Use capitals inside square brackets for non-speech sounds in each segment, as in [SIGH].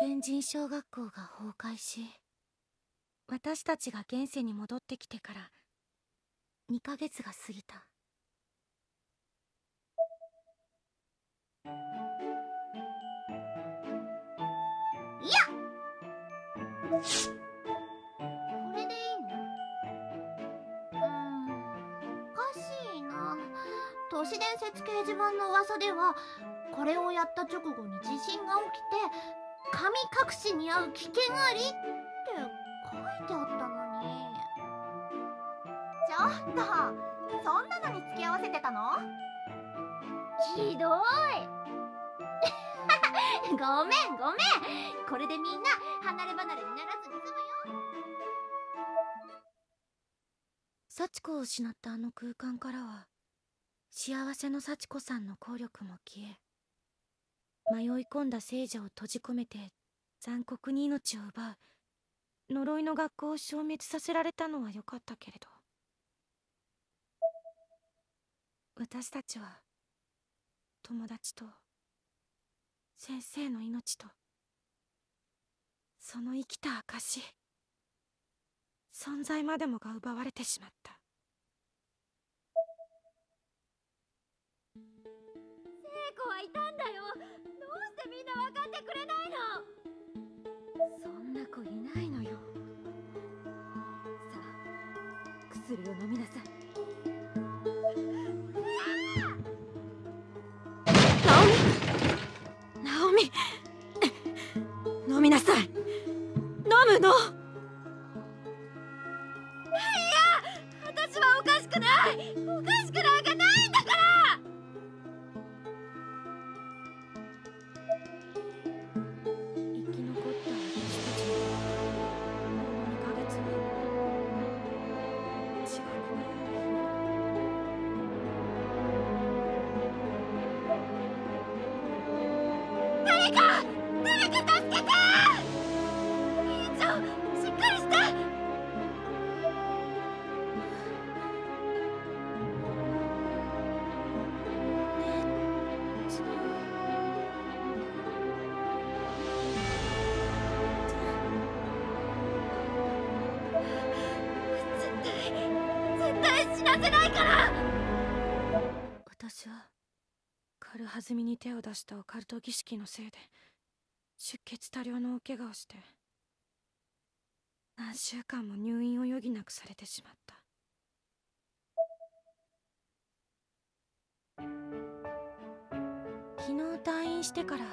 天神小学校が崩壊し私たちが現世に戻ってきてから2ヶ月が過ぎた。いや！これでいいの？んおかしいな。都市伝説掲示板の噂ではこれをやった直後に地震が起きて神隠しに遭う危険ありって書いてあったのに。ちょっとそんなのに付き合わせてたの？ひどい。ごめんごめん。これでみんな離れ離れにならずに済むよ。幸子を失ったあの空間からは幸せの幸子さんの効力も消え迷い込んだ聖者を閉じ込めて残酷に命を奪う。呪いの学校を消滅させられたのは良かったけれど。私たちは友達と先生の命とその生きた証存在までもが奪われてしまった。聖子はいたんだよ。してみんな分かってくれないの？そんな子いないのよ。さあ薬を飲みなさい。ナオミ！飲みなさい。飲むの？いや私はおかしくない。おかしくない手を出したオカルト儀式のせいで出血多量の大怪我をして何週間も入院を余儀なくされてしまった。昨日退院してから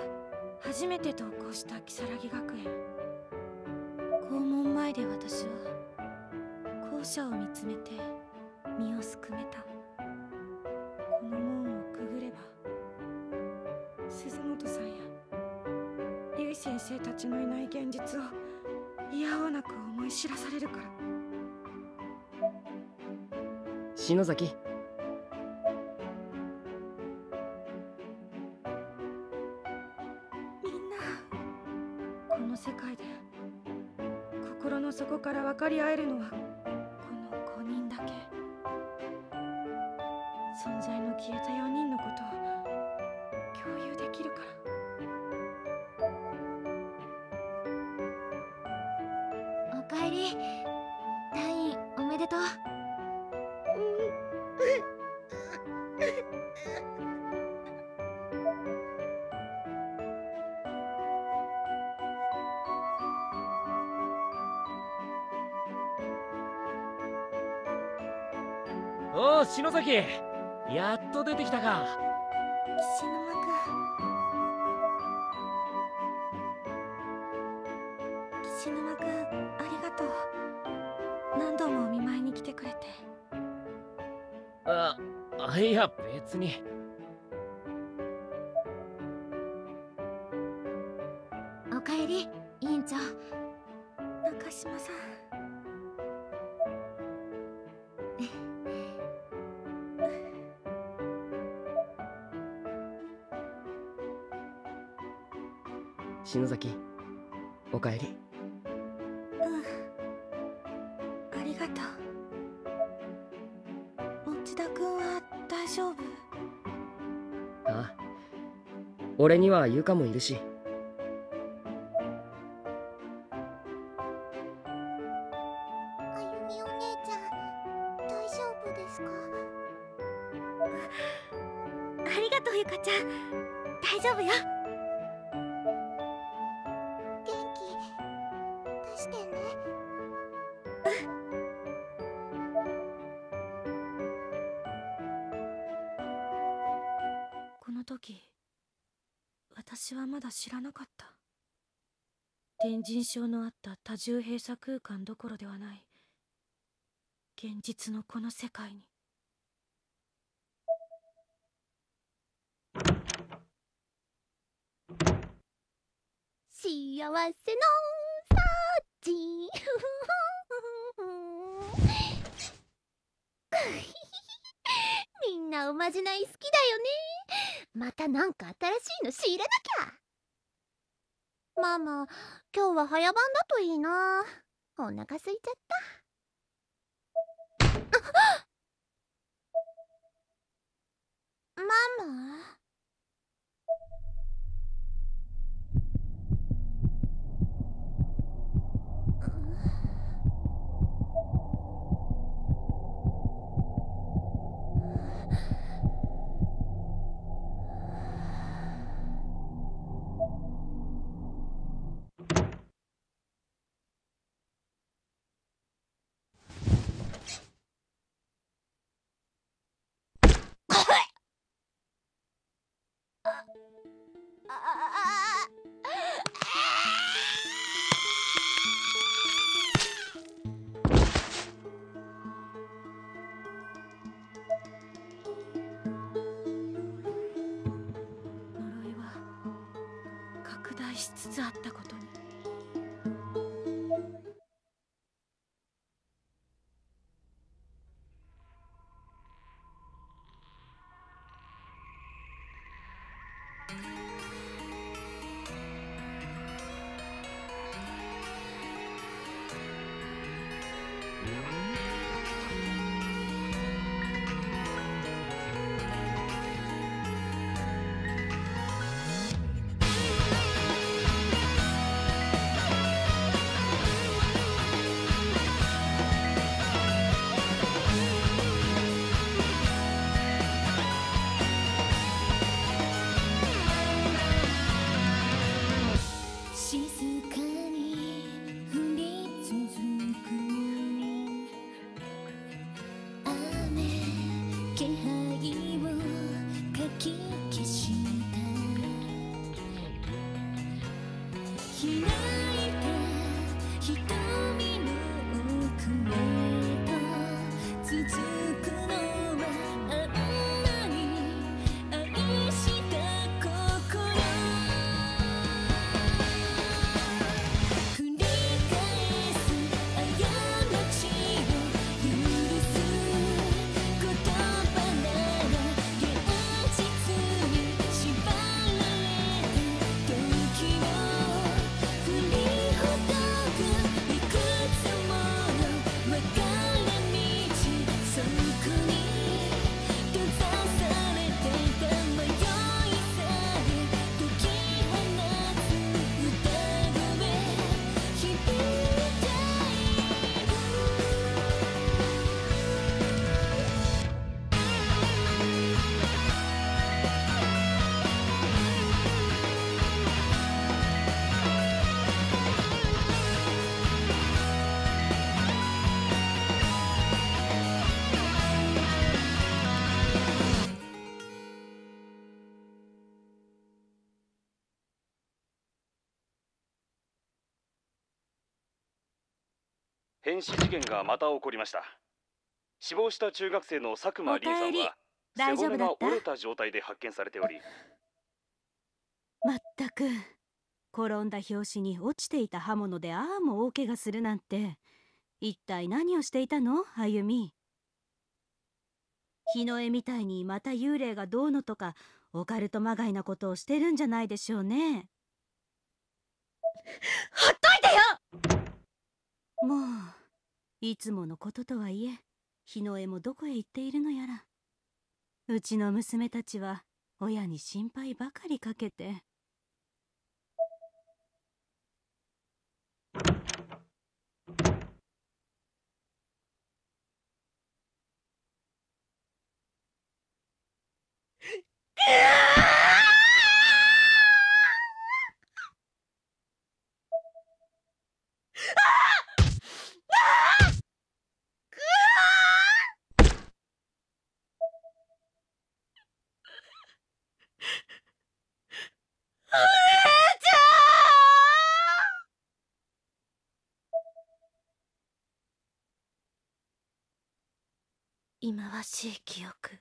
初めて登校した如月学園。校門前で私は校舎を見つめて身をすくめた。先生たちのいない現実を嫌おなく思い知らされるから。篠崎。みんなこの世界で心の底から分かり合えるのはおお篠崎。やっと出てきたか。岸沼くん岸沼くんありがとう。何度もお見舞いに来てくれて。ああいや別に俺にはゆかもいるし。天神症のあった多重閉鎖空間どころではない。現実のこの世界に。幸せのサーチ。[LAUGHS] みんなおまじない好きだよね。またなんか新しいの仕入れなきゃ。ママ今日は早番だといいな。お腹空いちゃった。ママ？あ呪い気配件がまた起こりました。死亡した中学生の佐久間凛さんは大丈夫だった？背骨が折れた状態で発見されており。まったく転んだ拍子に落ちていた刃物でああも大怪我するなんて。一体何をしていたの？あゆみ。日の絵みたいにまた幽霊がどうのとかオカルトまがいなことをしてるんじゃないでしょうね。ほっといてよもういつものこととはいえ日の絵もどこへ行っているのやら。うちの娘たちは親に心配ばかりかけて忌まわしい記憶。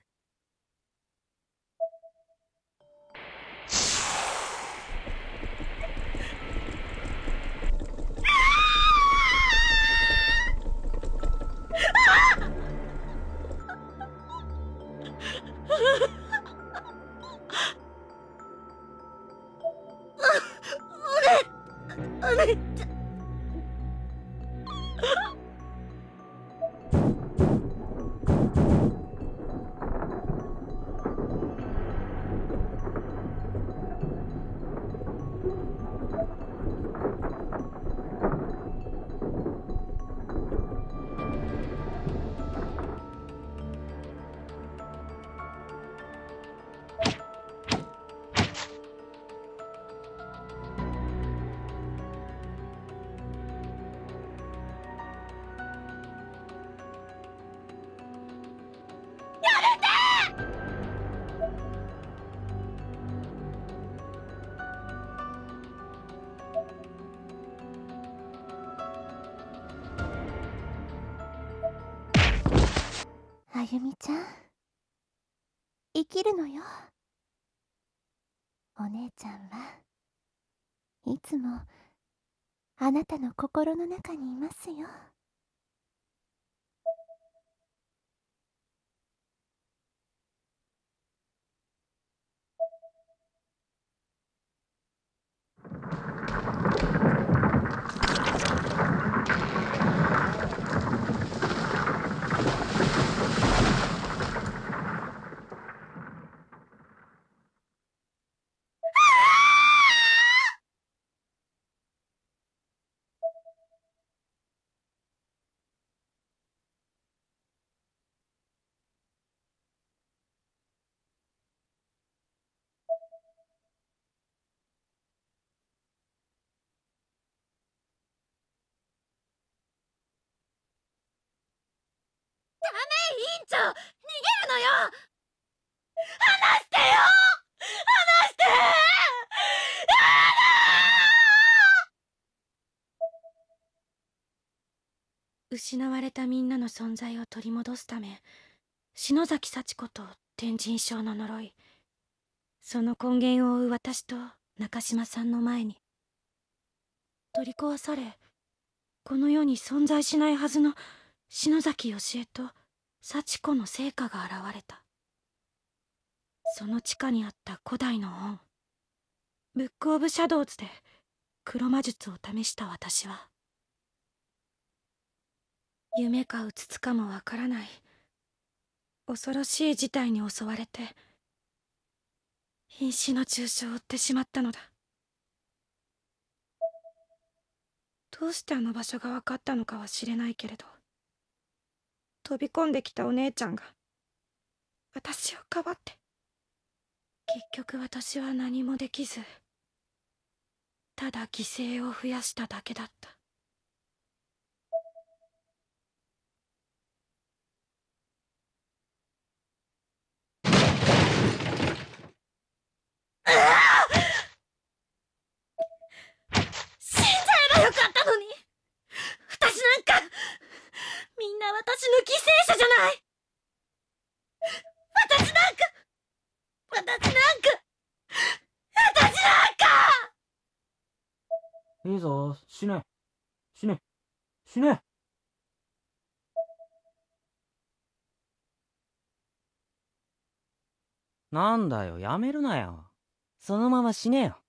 あゆみちゃん生きるのよ。お姉ちゃんは。いつもあなたの心の中にいますよ。委員長逃げるのよ離してよ離して失われたみんなの存在を取り戻すため篠崎幸子と天神症の呪いその根源を追う私と中島さんの前に取り壊されこの世に存在しないはずの篠崎義恵と幸子の成果が現れた。その地下にあった古代の恩ブック・オブ・シャドウズで黒魔術を試した私は夢かうつつかもわからない恐ろしい事態に襲われて瀕死の重傷を負ってしまったのだ。どうしてあの場所が分かったのかは知れないけれど飛び込んできたお姉ちゃんが私をかばって結局私は何もできずただ犠牲を増やしただけだった。死んじゃえばよかったのに！みんな私の犠牲者じゃない私なんか私なんか私なんかいいぞ、死ね。死ね。死ね。なんだよ、やめるなよ。そのまま死ねよ。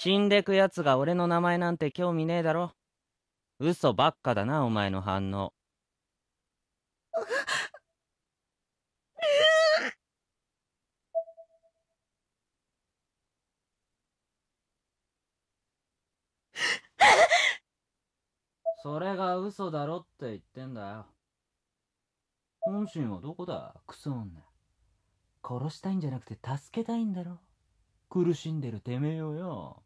死んでくやつが俺の名前なんて興味ねえだろ。嘘ばっかだなお前の反応。それが嘘だろって言ってんだよ。本心はどこだ？クソ女。殺したいんじゃなくて助けたいんだろ。苦しんでるてめえをよ。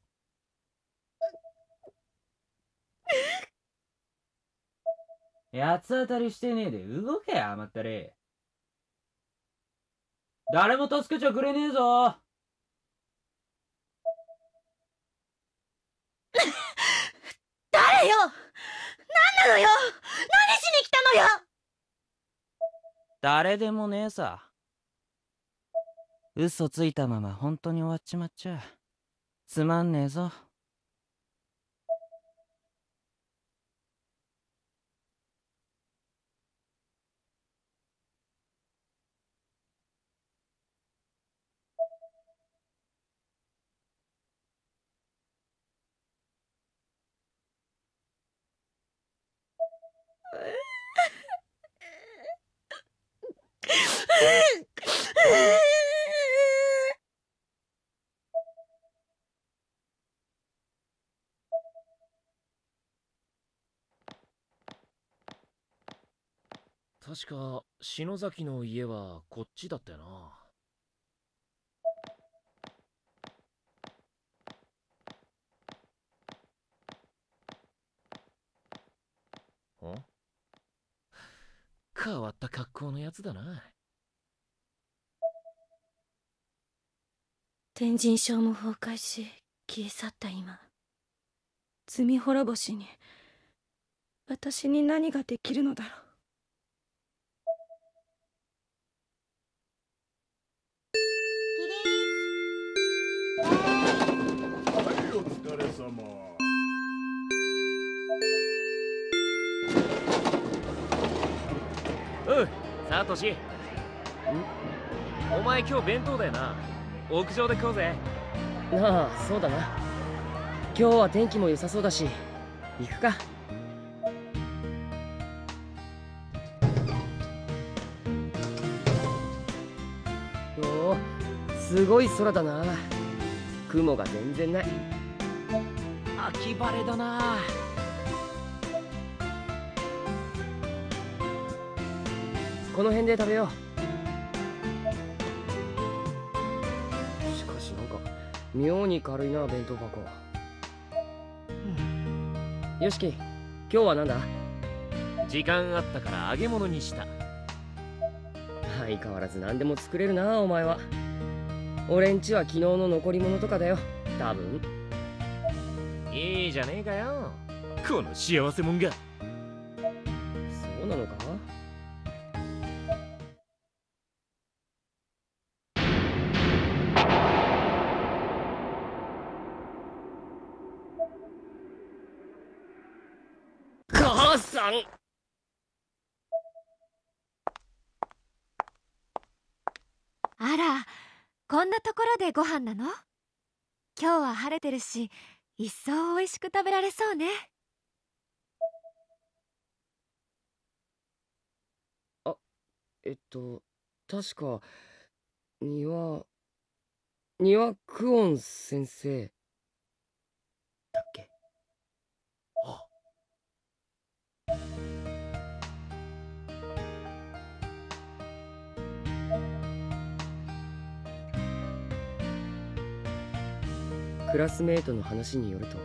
[LAUGHS] 八つ当たりしてねえで動け甘ったれ。誰も助けちゃくれねえぞ。[LAUGHS] 誰よ？何なのよ？何しに来たのよ？誰でもねえさ嘘ついたまま本当に終わっちまっちゃつまんねえぞ。確か篠崎の家はこっちだったよな。ん変わった格好のやつだな天神症も崩壊し消え去った今。罪滅ぼしに私に何ができるのだろう。はいお疲れ様。おうサトシ。ん？お前今日弁当だよな屋上で食おうぜ。ああそうだな。今日は天気も良さそうだし行くか。おおすごい空だな。雲が全然ない。秋晴れだな。この辺で食べよう妙に軽いな弁当箱よしき今日はなんだ？時間あったから揚げ物にした。相変わらず何でも作れるなお前は。俺んちは昨日の残り物とかだよ。多分。いいじゃねえかよ。この幸せもんがご飯なの？今日は晴れてるし一層美味しく食べられそうね。あえっと確か庭庭クオン先生。クラスメートの話によると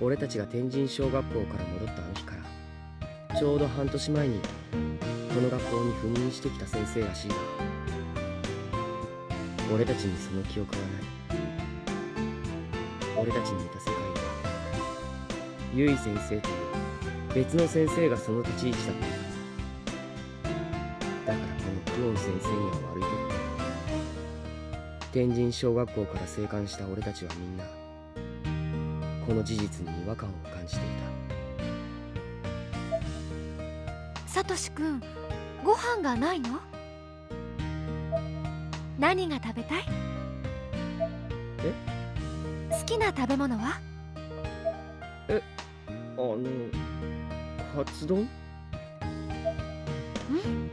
俺たちが天神小学校から戻ったあの日からちょうど半年前にこの学校に赴任してきた先生らしいが俺たちにその記憶はない。俺たちにいた世界はゆい先生という別の先生がその立ち位置だった。だだからこのクオン先生には悪いけど。天神小学校から生還した俺たちはみんなこの事実に違和感を感じていサトシくんご飯がないの？何が食べたい？え？好きな食べ物は？たあのカツ丼？うん？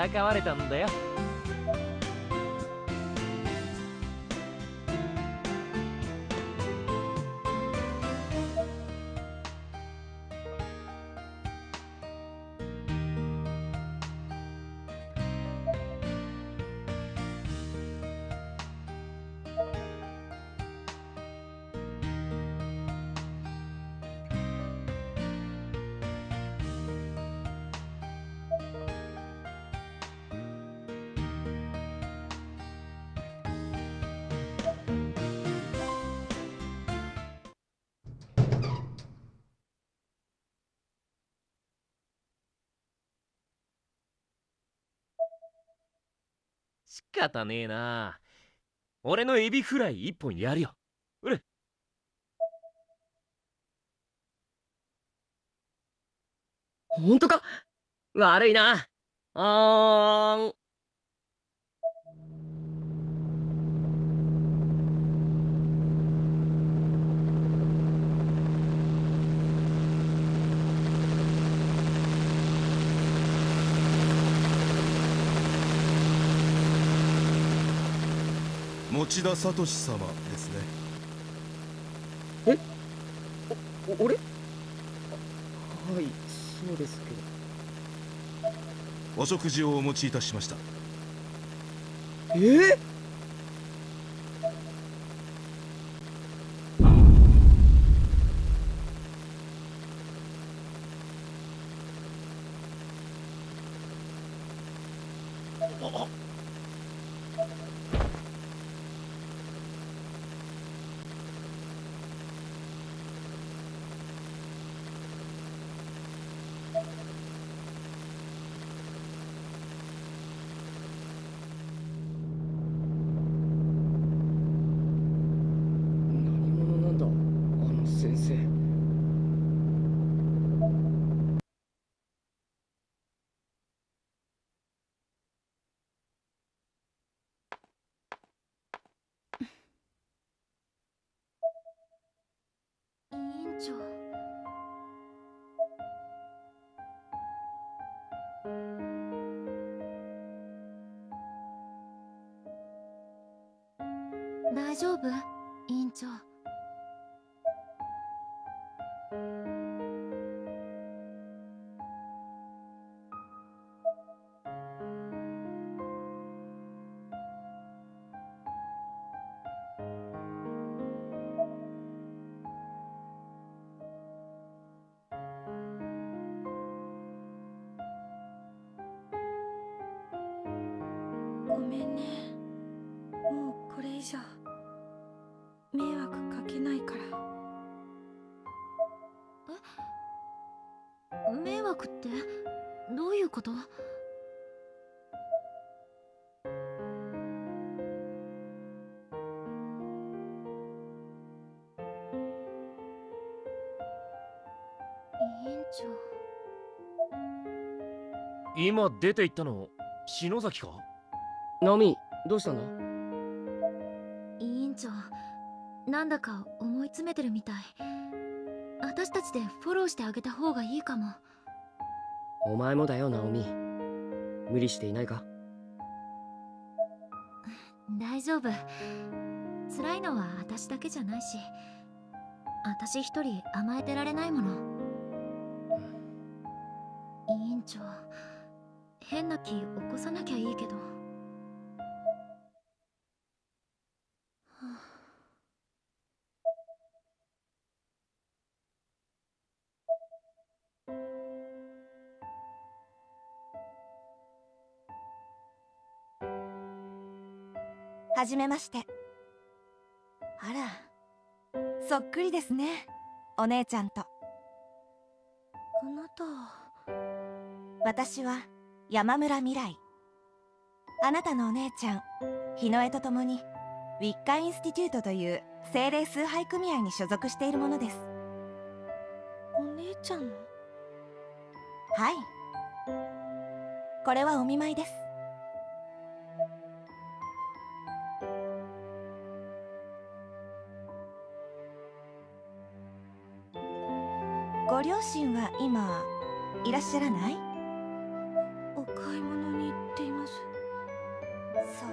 からかわれたんだよ。仕方ねえな。俺のエビフライ一本やるよ。うれ。ほんとか？悪いな。あーん。持田聡様ですね。お俺？はいそうですけど。お食事をお持ちいたしました。え？ー、大丈夫？委員長。以上迷惑かけないから。え？迷惑って？どういうこと？委員長。今出て行ったの篠崎か？ナオミどうしたの？委なんだか思い詰めてるみたい。私たちでフォローしてあげた方がいいかも。お前もだよナオミ。無理していないか？大丈夫。辛いのは私だけじゃないし。私一人甘えてられないもの。委員長変な気起こさなきゃいいけどじめまして。あらそっくりですね。お姉ちゃんと。あなた私は山村未来。あなたのお姉ちゃん日の絵と共にウィッカインスティテュートという精霊崇拝組合に所属しているものです。お姉ちゃんの？はい。これはお見舞いですご両親は今いらっしゃらない？お買い物に行っています。そう。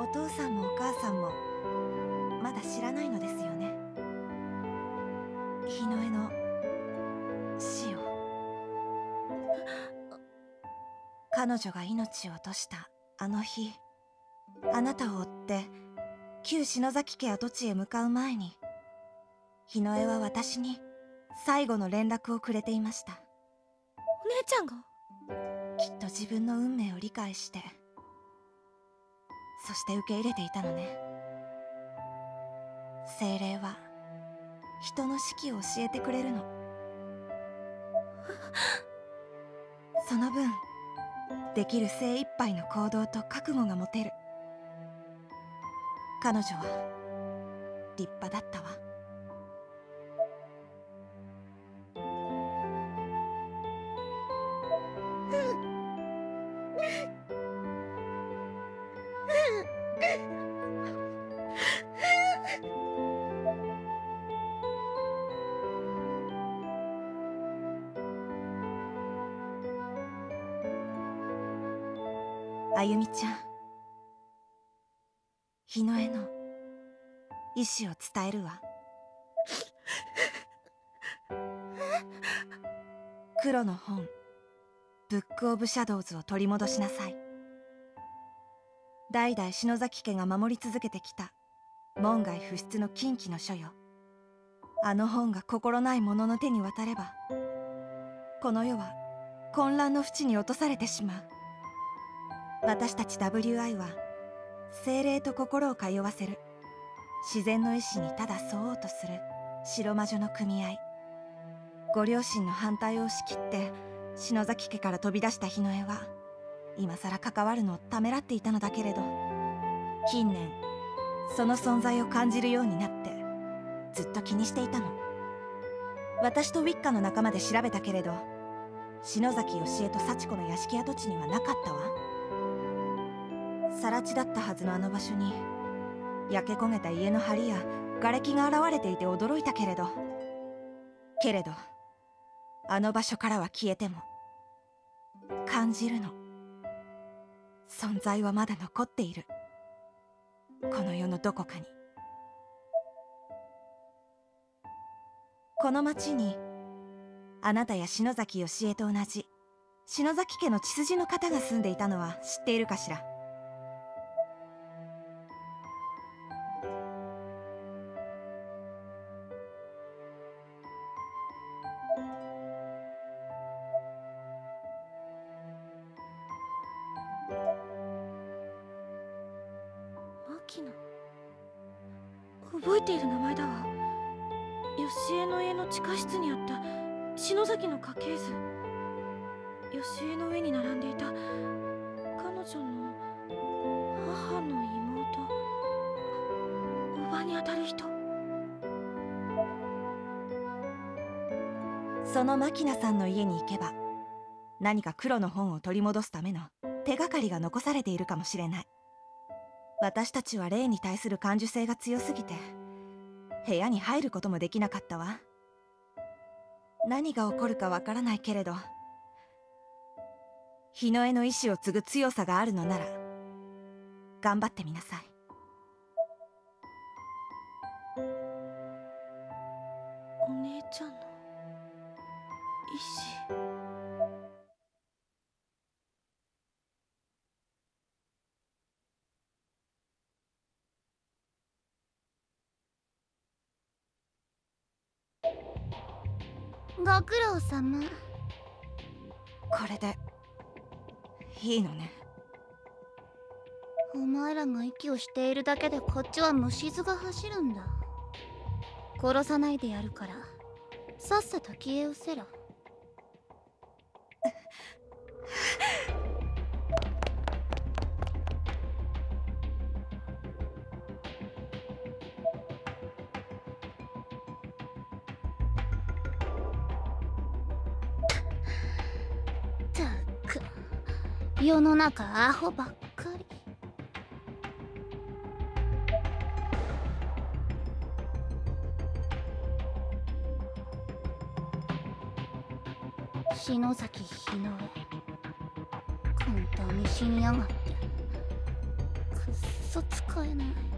お父さんもお母さんもまだ知らないのですよね。日の絵の死を。彼女が命を落としたあの日あなたを追って旧篠崎家跡地へ向かう前に日の絵は私に最後の連絡をくれていました。お姉ちゃんが？きっと自分の運命を理解してそして受け入れていたのね。精霊は人の死期を教えてくれるの。[LAUGHS] その分できる精一杯の行動と覚悟が持てる。彼女は立派だったわ黒の本。ブック・オブ・シャドウズを取り戻しなさい。代々篠崎家が守り続けてきた門外不出の禁忌の書よ。あの本が心ない者の手に渡ればこの世は混乱の淵に落とされてしまう。私たち WI は精霊と心を通わせる。自然の意志にただ沿おうとする白魔女の組合。ご両親の反対を押し切って篠崎家から飛び出した日の絵は今さら関わるのをためらっていたのだけれど近年その存在を感じるようになってずっと気にしていたの。私とウィッカの仲間で調べたけれど篠崎義恵と幸子の屋敷跡地にはなかったわ。更地だったはずのあの場所に焼け焦げた家の梁や瓦礫が現れていて驚いたけれど。けれどあの場所からは消えても感じるの存在はまだ残っている。この世のどこかに。この町にあなたや篠崎義恵と同じ篠崎家の血筋の方が住んでいたのは知っているかしら？何か黒の本を取り戻すための手がかりが残されているかもしれない。私たちは霊に対する感受性が強すぎて部屋に入ることもできなかったわ。何が起こるかわからないけれど日の絵の意志を継ぐ強さがあるのなら頑張ってみなさい。お姉ちゃんの意志。ご苦労様。これでいいのね。お前らが息をしているだけでこっちは虫図が走るんだ。殺さないでやるからさっさと消え失せろの中アホばっかり。篠崎日の上簡単に死にやがってくっそ使えない。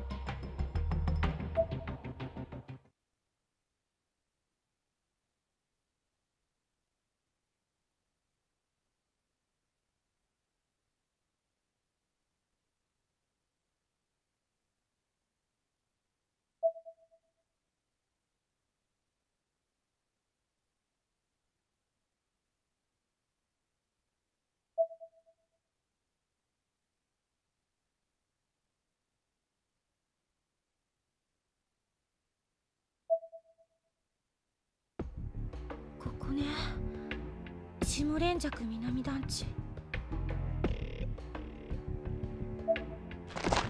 下連雀南団地。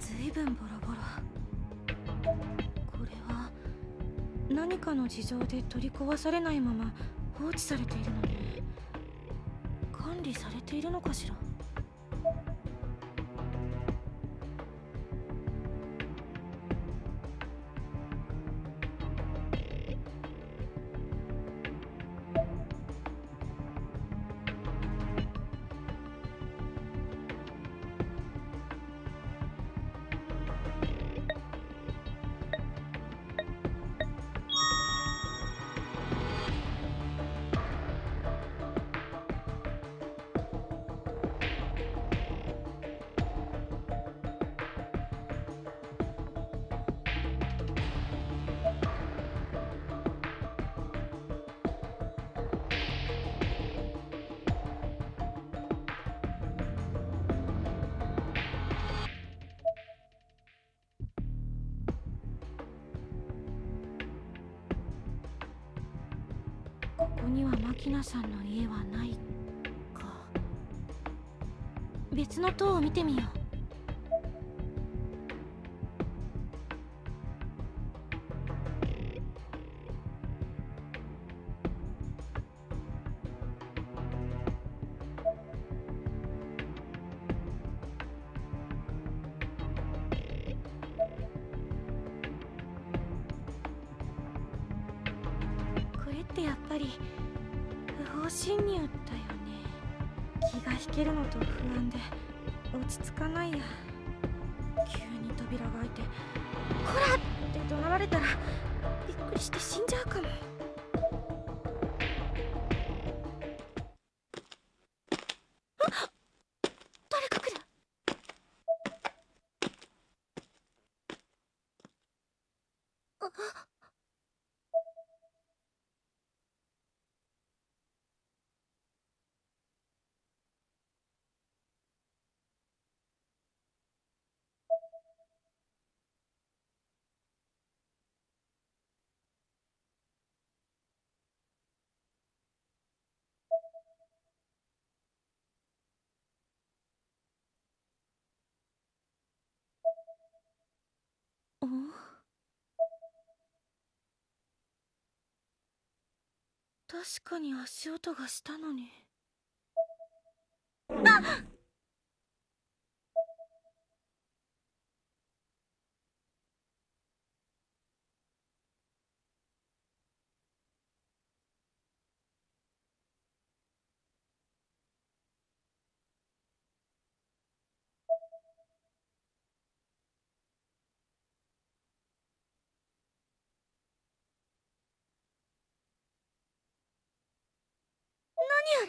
ずいぶんボロボロ。これは何かの事情で取り壊されないまま放置されているのね管理されているのかしら？ナさんの家はないか。別の塔を見てみよう。あお確かに足音がしたのにあル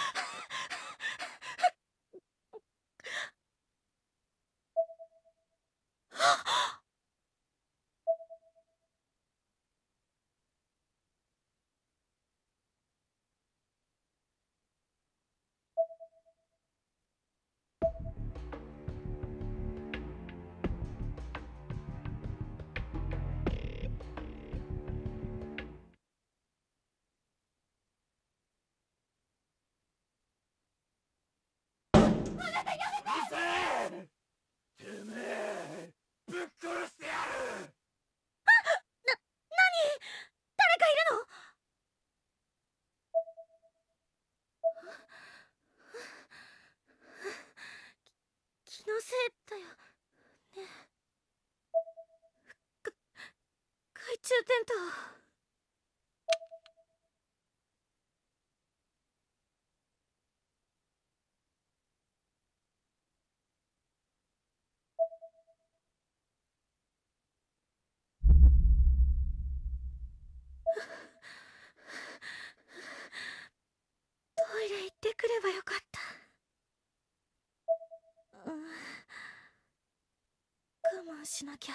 しなきゃ。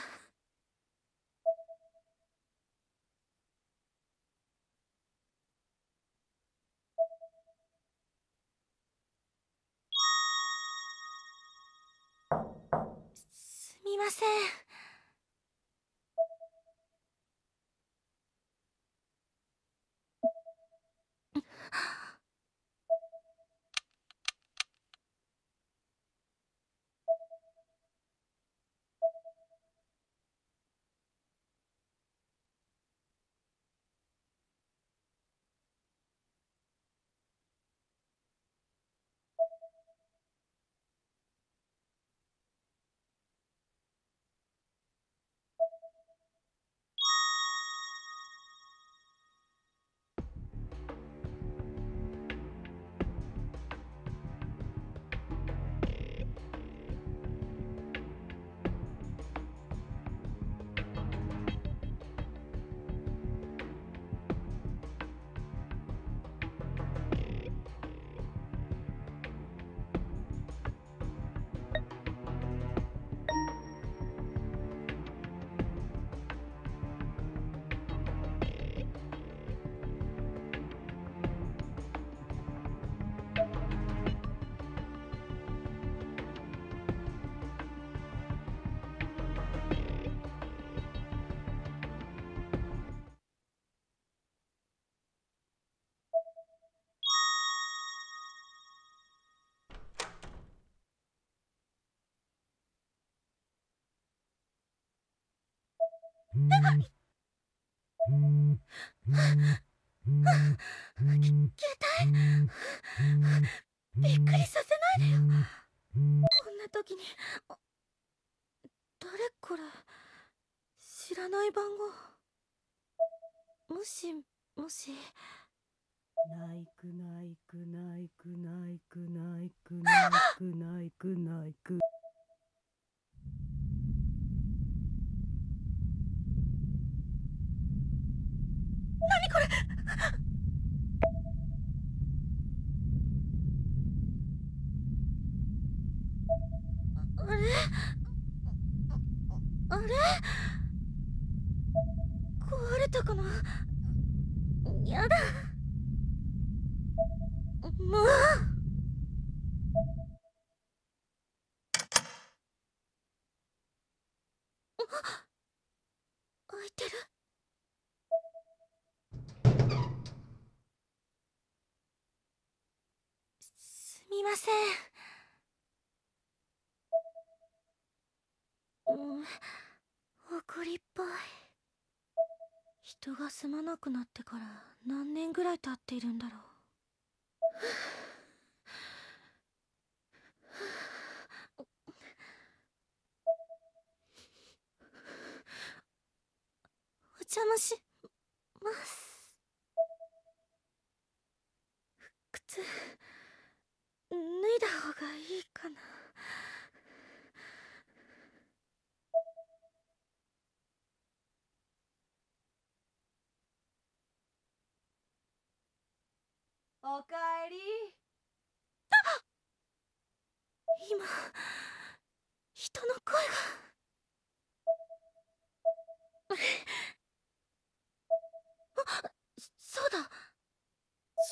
すみません。うん。もう。開いてるすみませんうん怒りっぽい人が住まなくなってから何年ぐらい経っているんだろうお邪魔します。靴脱いだ方がいいかな。おかえり。今人の声が。[LAUGHS] あそうだ。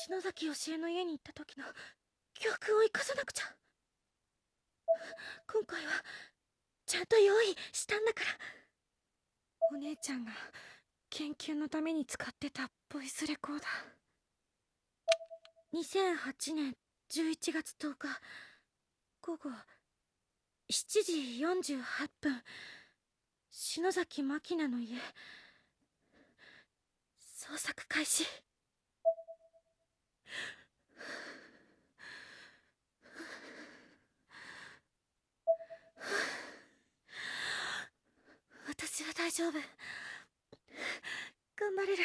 篠崎義恵の家に行った時の記憶を生かさなくちゃ。今回はちゃんと用意したんだから。お姉ちゃんが研究のために使ってたボイスレコーダー。2008年11月10日午後7時48分篠崎真希菜の家。捜索開始。私は大丈夫。頑張れる。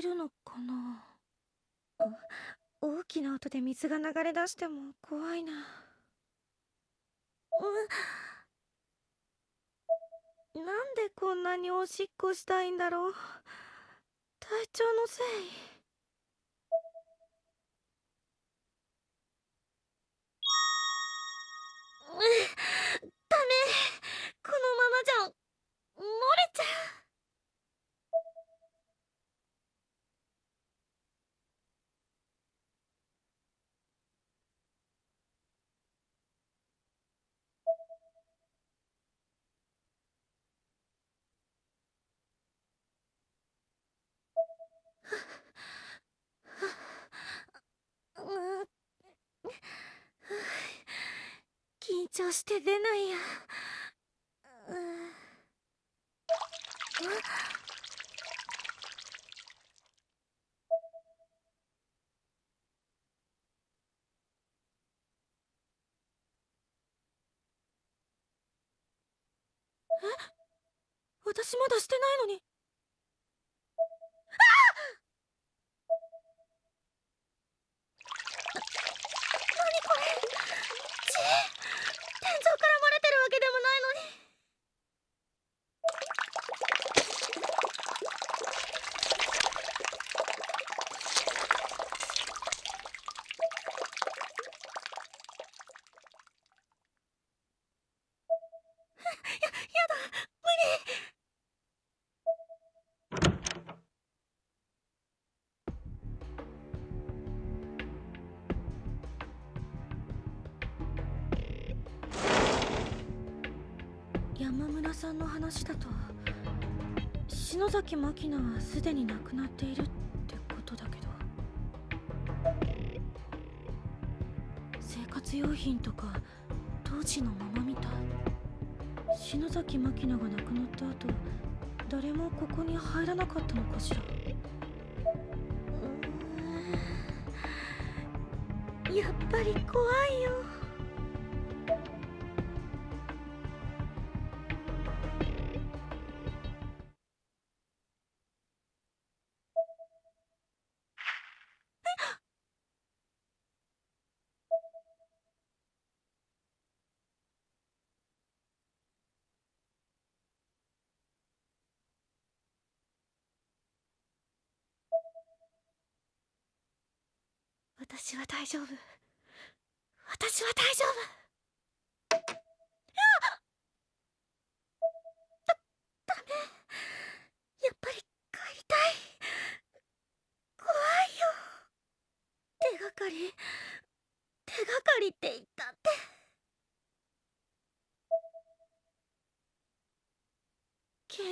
出るのかな？大きな音で水が流れ出しても怖いな。うんなんでこんなにおしっこしたいんだろう？体調のせい？ダメ。このままじゃ漏れちゃううん緊張して出ないや。うえ？私まだしてないのに。話だと篠崎真希菜はすでに亡くなっているってことだけど。生活用品とか当時のままみたい。篠崎真希菜が亡くなった後誰もここに入らなかったのかしら。やっぱり怖いよ。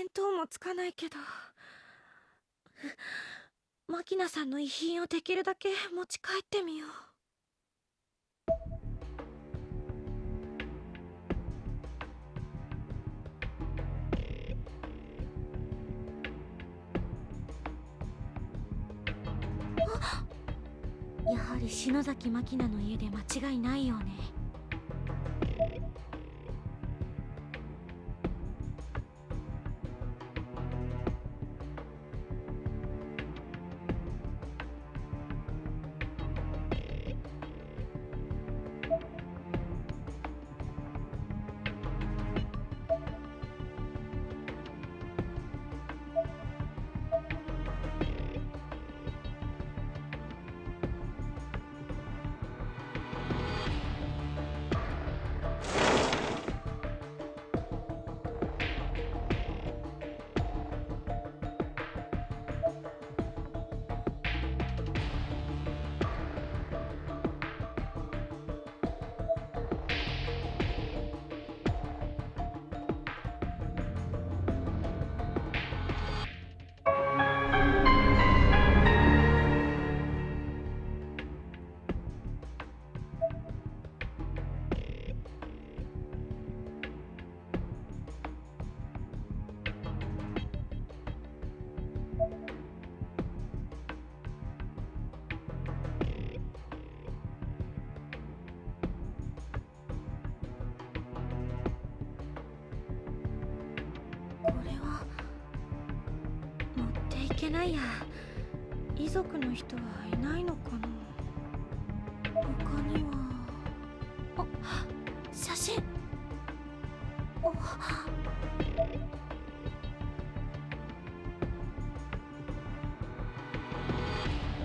見当もつかないけど。マキナさんの遺品をできるだけ持ち帰ってみよう。やはり篠崎真希菜の家で間違いないようね。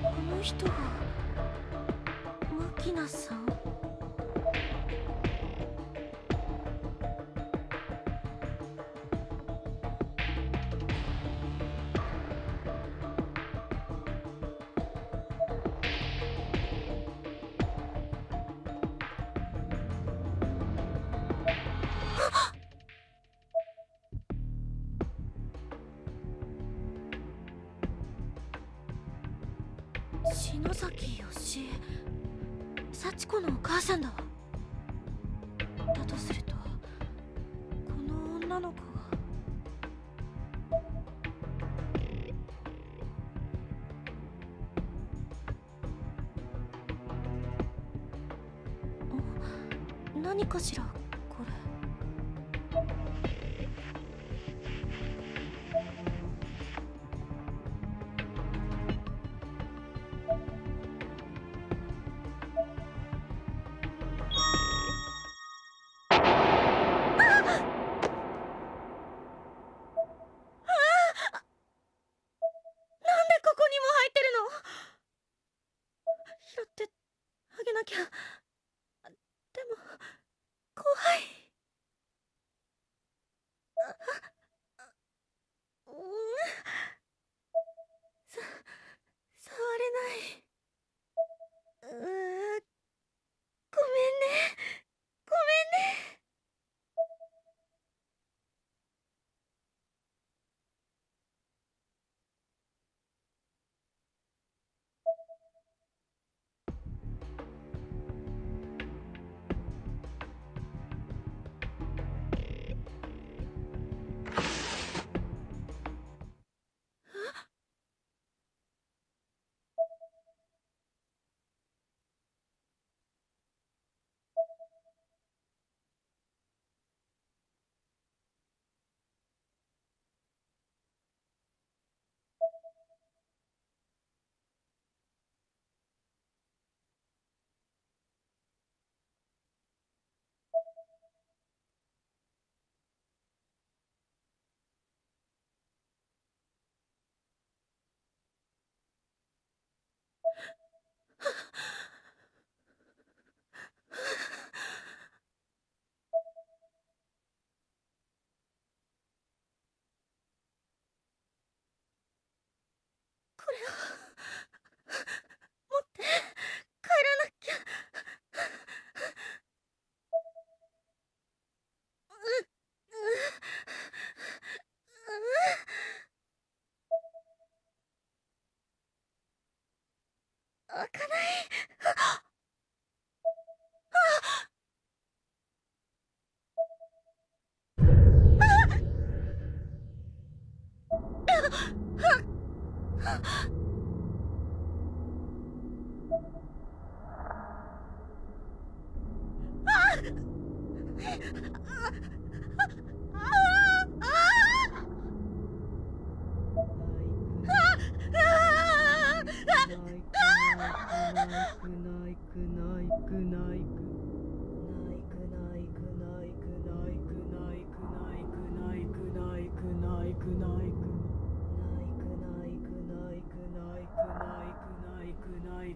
この人がマキナさん何かしら？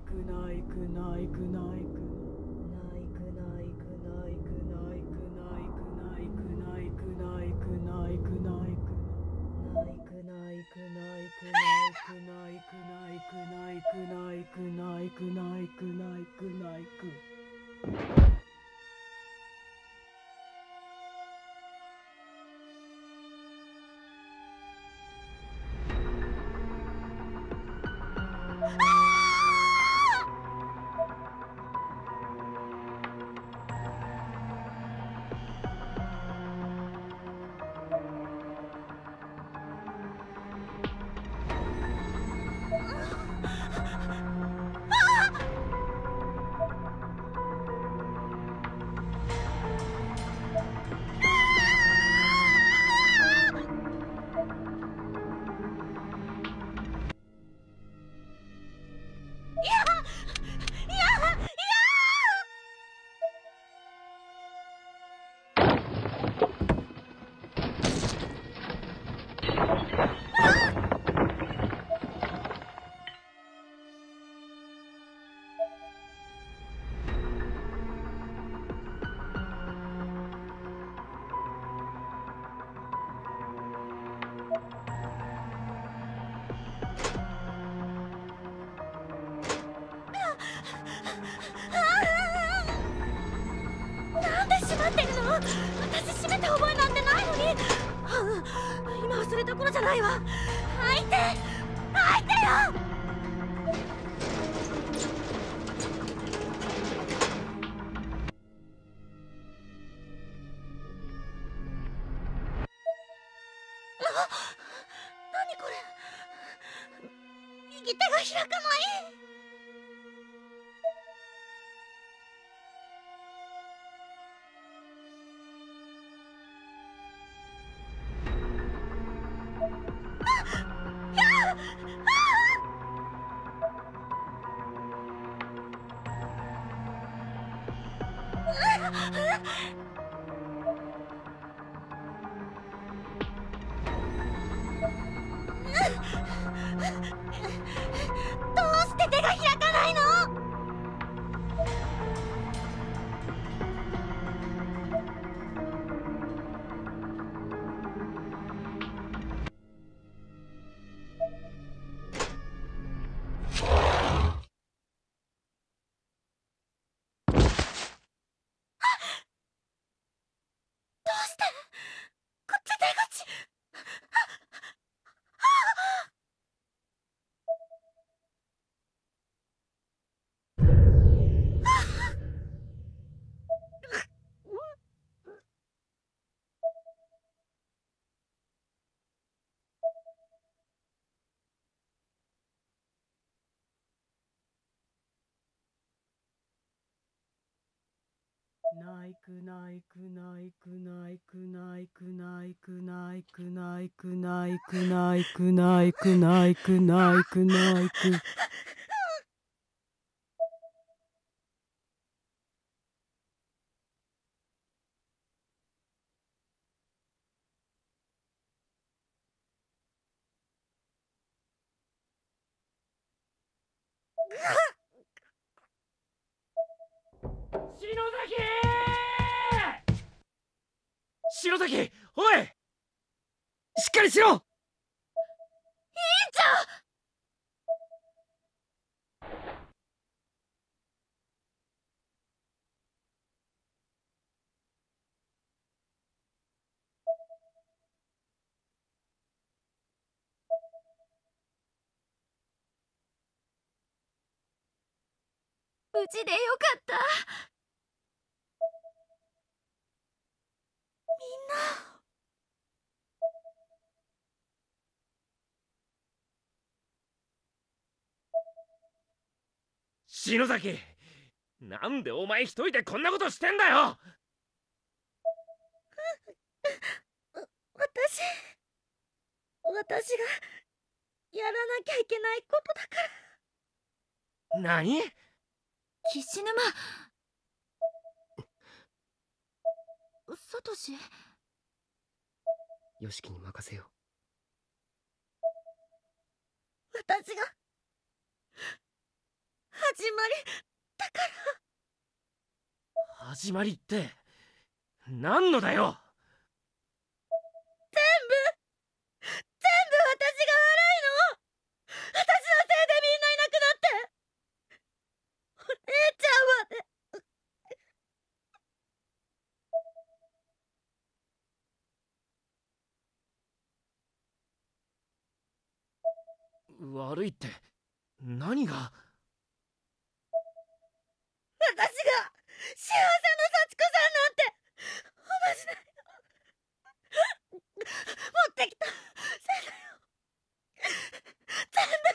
くないくないくないくころじゃないわ。開いて開いてよ。あ何これ。右手が開かない。ないくないくないくないくないくないくないくないくないくないくないくないくないくないく篠崎おい！しっかりしろ！いいんじゃ無事でよかったみんな篠崎なんでお前一人でこんなことしてんだよ！私私がやらなきゃいけないことだから何岸沼サトシ？よしきに任せよ私が？始まりだから。始まりって何のだよ？全部全部私が悪いの私のせいでみんないなくなってお姉ちゃんはね悪いって。何が？私が幸せの幸子さんなんておまじない持ってきたせいだよ全部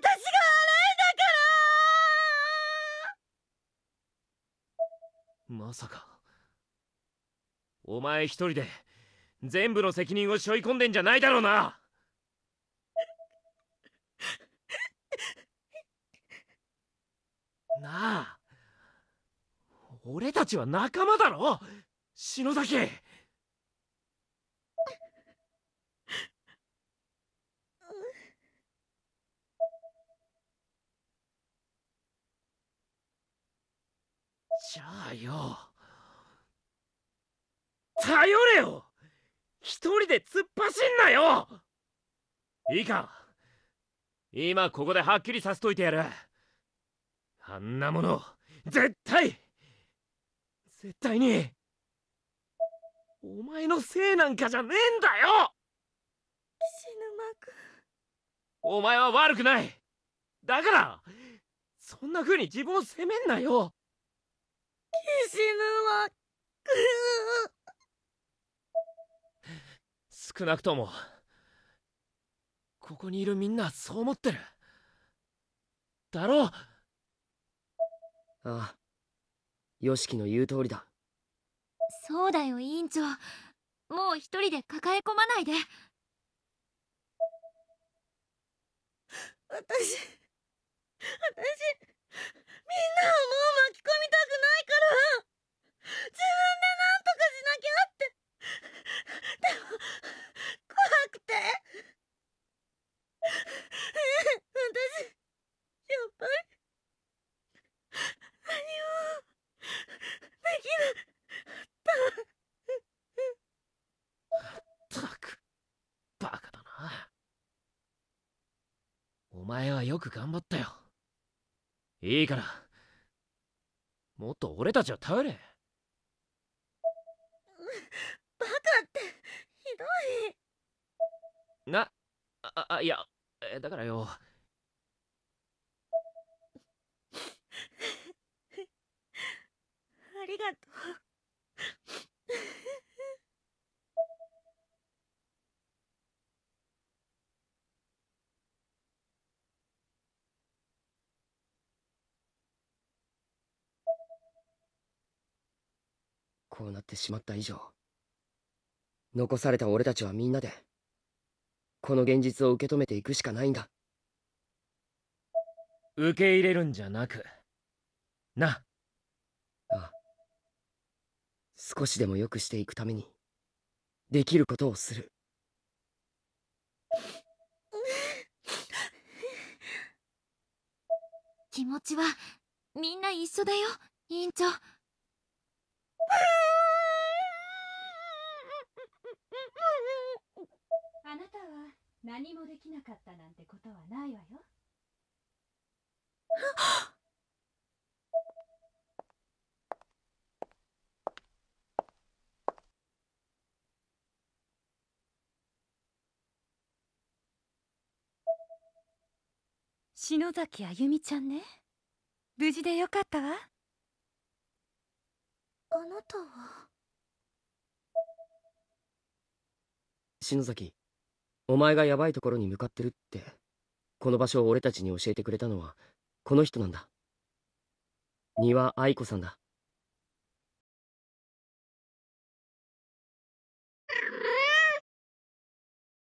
私が悪いんだからまさか。お前一人で全部の責任を背負い込んでんじゃないだろうななあ。俺たちは仲間だろ。篠崎。じゃあよ。頼れよ。一人で突っ走んなよ。いいか。今ここではっきりさせといてやる。あんなもの絶対絶対にお前のせいなんかじゃねえんだよ！沼くんお前は悪くない！だからそんな風に自分を責めんなよ！岸沼く少なくともここにいるみんなはそう思ってる。だろう？ああヨシキの言う通りだ。そうだよ委員長。もう一人で抱え込まないで。私私みんなをもう巻き込みたくないから。自分で何とかしなきゃって。でも怖くて。私やっぱり何もできなかったったくバカだなお前はよく頑張ったよ。いいから。もっと俺たちを頼れ。バカってひどい。なああいやえだからよありがとう。こうなってしまった以上残された俺たちはみんなでこの現実を受け止めていくしかないんだ。受け入れるんじゃなくな少しでも良くしていくためにできることをする。気持ちはみんな一緒だよ委員長。あなたは何もできなかったなんてことはないわよ [LAUGHS] 篠崎あゆみちゃんね。無事でよかったわ。あなたは？篠崎お前がヤバいところに向かってるってこの場所を俺たちに教えてくれたのはこの人なんだ。丹羽愛子さんだ